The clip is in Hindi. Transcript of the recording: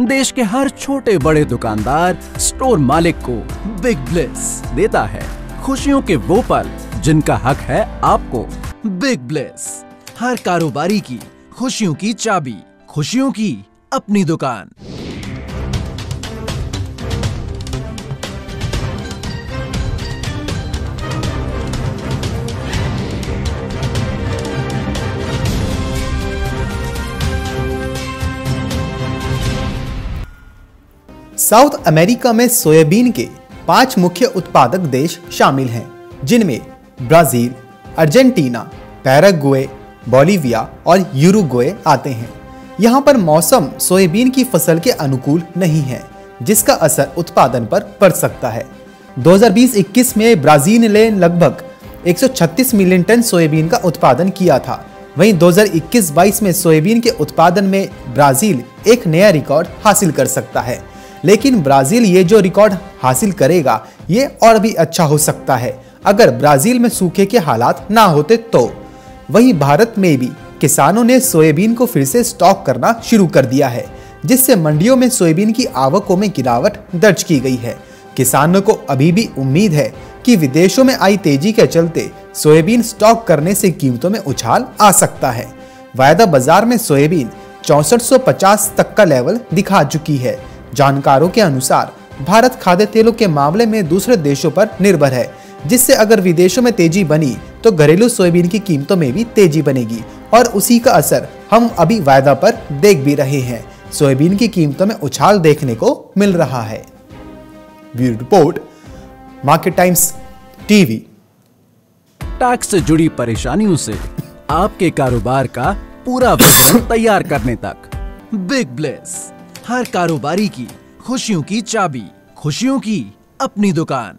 देश के हर छोटे बड़े दुकानदार स्टोर मालिक को बिग ब्लिस देता है। खुशियों के वो पल जिनका हक है आपको। बिग ब्लिस, हर कारोबारी की खुशियों की चाबी, खुशियों की अपनी दुकान। साउथ अमेरिका में सोयाबीन के पाँच मुख्य उत्पादक देश शामिल हैं, जिनमें ब्राज़ील, अर्जेंटीना, पैराग्वे, बोलीविया और यूरुग्वे आते हैं। यहाँ पर मौसम सोयाबीन की फ़सल के अनुकूल नहीं है, जिसका असर उत्पादन पर पड़ सकता है। 2020-21 में ब्राज़ील ने लगभग 136 मिलियन टन सोयाबीन का उत्पादन किया था। वहीं 2021-22 में सोयाबीन के उत्पादन में ब्राज़ील एक नया रिकॉर्ड हासिल कर सकता है। लेकिन ब्राज़ील ये जो रिकॉर्ड हासिल करेगा, ये और भी अच्छा हो सकता है। अगर ब्राज़ील में सूखे के हालात ना होते तो। वहीं भारत में भी किसानों ने सोयाबीन को फिर से स्टॉक करना शुरू कर दिया है, जिससे मंडियों में सोयाबीन की आवकों में गिरावट दर्ज की गई है। किसानों को अभी भी उम्मीद है कि विदेशों में आई तेज़ी के चलते सोयाबीन स्टॉक करने से कीमतों में उछाल आ सकता है। वायदा बाज़ार में सोयाबीन चौसठ तक का लेवल दिखा चुकी है। जानकारों के अनुसार, भारत खाद्य तेलों के मामले में दूसरे देशों पर निर्भर है, जिससे अगर विदेशों में तेज़ी बनी तो घरेलू सोयाबीन की कीमतों में भी तेज़ी बनेगी, और उसी का असर हम अभी वायदा पर देख भी रहे हैं। सोयाबीन की कीमतों में उछाल देखने को मिल रहा है। Report, Market Times TV. Tax से जुड़ी परेशानियों से आपके कारोबार का पूरा तैयार करने तक। Big bless. हर कारोबारी की खुशियों की चाबी खुशियों की अपनी दुकान।